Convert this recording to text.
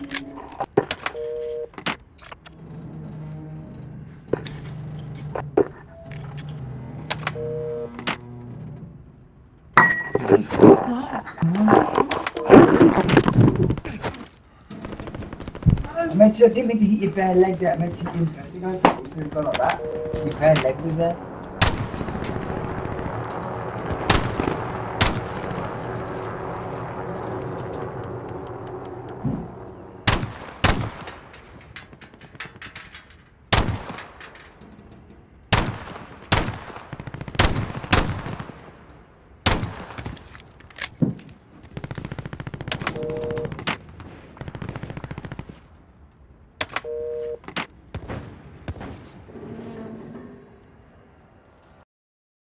Make sure, didn't mean to hit your bare leg there, make. I'm it was going to go like that. Your bare leg was there.